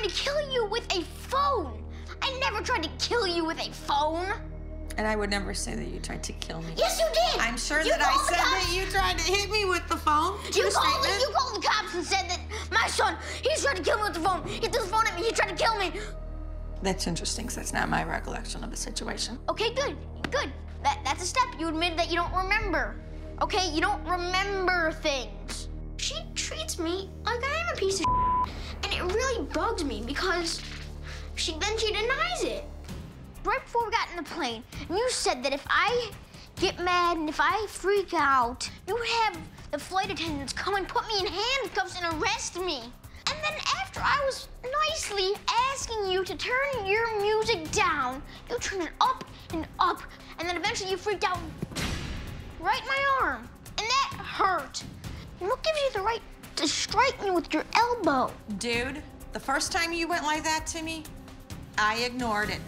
trying to kill you with a phone. I never tried to kill you with a phone. And I would never say that you tried to kill me. Yes, you did. I'm sure You that I said that you tried to hit me with the phone. You called, statement. you called the cops and said that my son, he's trying to kill me with the phone. He threw the phone at me. He tried to kill me. That's interesting, because that's not my recollection of the situation. Okay, good, good. That, that's a step. You admit that you don't remember. Okay, you don't remember things. She treats me like I am a piece of it really bugs me because she then she denies it. Right before we got in the plane, you said that if I get mad and if I freak out, you would have the flight attendants come and put me in handcuffs and arrest me. And then after I was nicely asking you to turn your music down, you turned it up and up, and then eventually you freaked out right my arm. And that hurt. And what gives you the right to strike me with your elbow? Dude, the first time you went like that to me, I ignored it.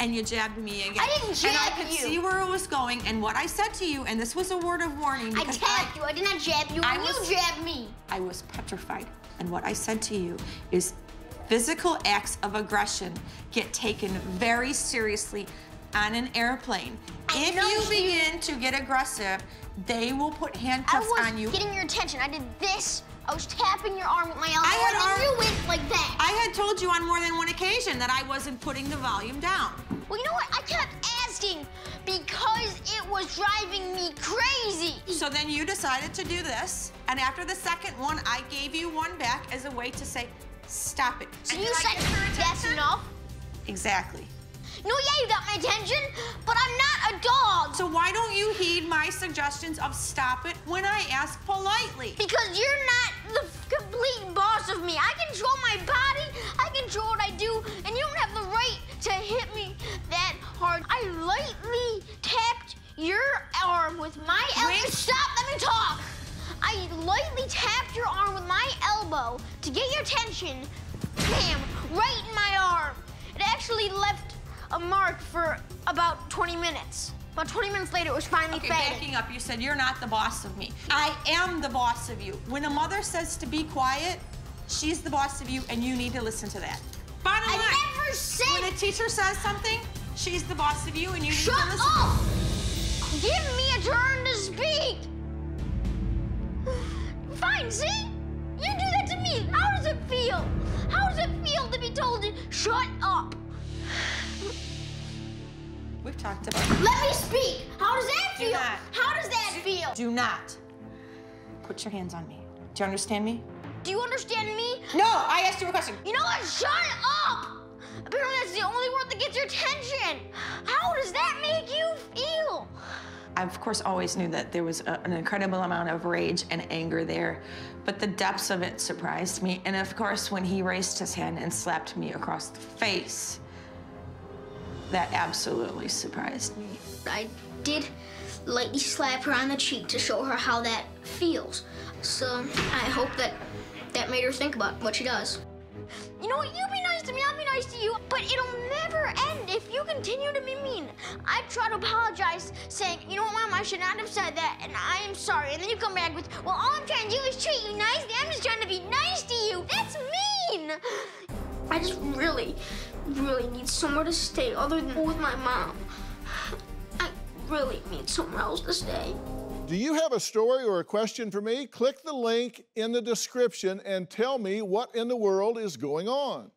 And you jabbed me again. I didn't jab And I could you. see where it was going. And what I said to you, and this was a word of warning I because tapped you. I did not jab you. I and was- you jabbed me. I was petrified. And what I said to you is physical acts of aggression get taken very seriously on an airplane. I if you you- begin to get aggressive, they will put handcuffs on you. I was getting your attention. I did this. I was tapping your arm with my elbow, I had and arm- you went like that. I had told you on more than one occasion that I wasn't putting the volume down. well, you know what? I kept asking because it was driving me crazy. So then you decided to do this, and after the second one, I gave you one back as a way to say, stop it. So And you said get that's enough. Exactly. No, yeah, you got my attention, but I'm not a dog. So why don't you heed my suggestions of stop it when I ask politely? Because you're not lightly tapped your arm with my elbow. Stop, let me talk. I lightly tapped your arm with my elbow to get your attention. Bam, right in my arm. It actually left a mark for about 20 minutes. About 20 minutes later, it was finally Okay, faded. backing up, you said you're not the boss of me. I am the boss of you. When a mother says to be quiet, she's the boss of you, and you need to listen to that. Bottom I line. never said When a teacher says something, she's the boss of you, and you Shut need to listen. up! Give me a turn to speak! Fine, see? You do that to me. How does it feel? How does it feel to be told to shut up? We've talked about it. Let me speak. How does that Do feel? not. How does that feel? Do not put your hands on me. Do you understand me? Do you understand me? No, I asked you a question. You know what? Shut up! Apparently that's the only word that gets your attention. How does that make you feel? I, of course, always knew that there was a, an incredible amount of rage and anger there, but the depths of it surprised me. And of course, when he raised his hand and slapped me across the face, that absolutely surprised me. I did lightly slap her on the cheek to show her how that feels. So I hope that that made her think about what she does. You know what? You be it'll never end if you continue to be mean. I try to apologize, saying, you know what, Mom, I should not have said that, and I am sorry. And then you come back with, well, all I'm trying to do is treat you nicely. I'm just trying to be nice to you. That's mean. I just really, really need somewhere to stay other than with my mom. I really need somewhere else to stay. Do you have a story or a question for me? Click the link in the description and tell me what in the world is going on.